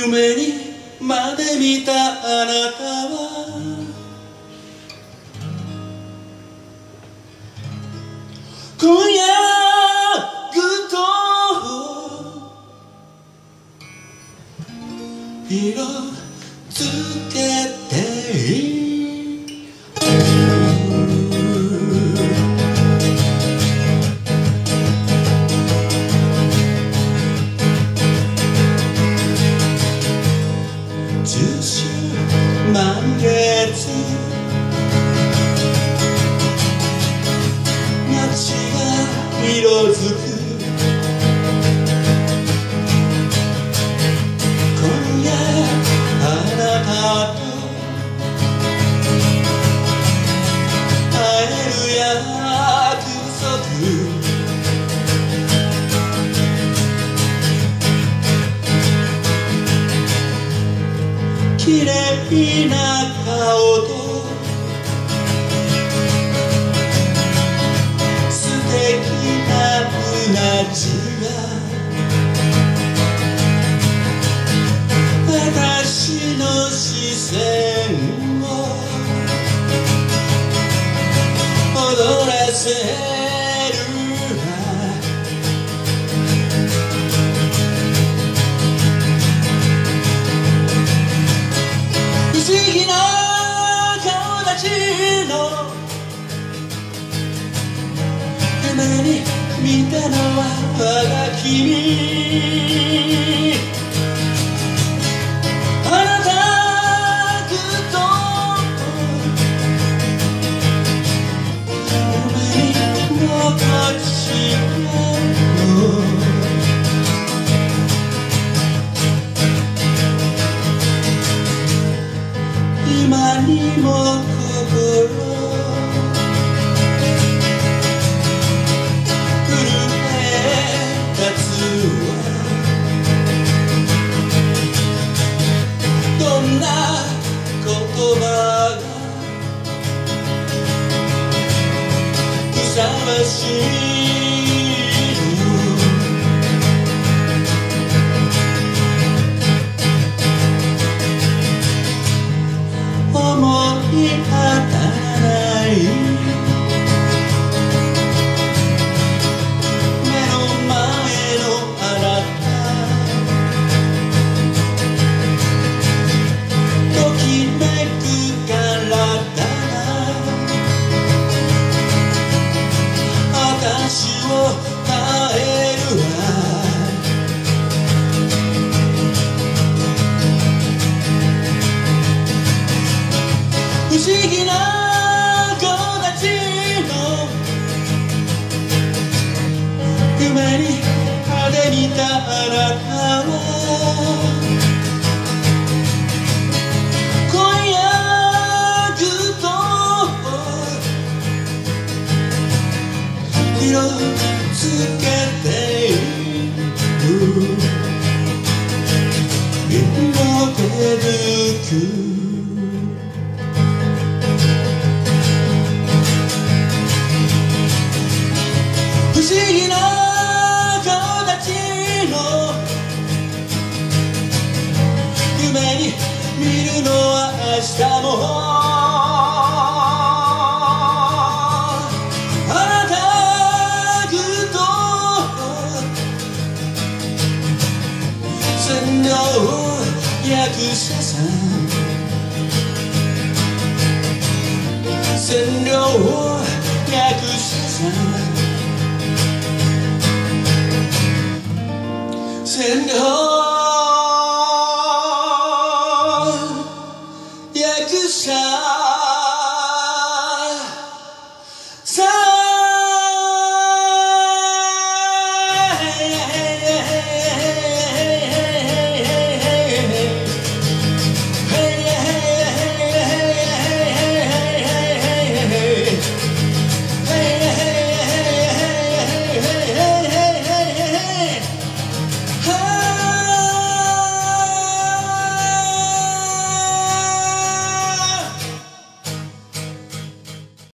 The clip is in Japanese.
夢にまで見たあなたは。今夜ぐっと色つけている。月街が色づく綺麗な顔と素敵なうなじが。私の視線を踊らせ。見たのは我が君あなたぐっと夢に残したの今にも salvas-te. Assim. 議な顔立ちの夢に見るのは明日もあなたぐっと占領役者さん占領役者さん占領